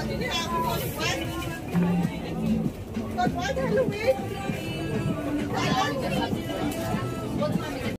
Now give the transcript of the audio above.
What did you have? What? What? What, Halloween?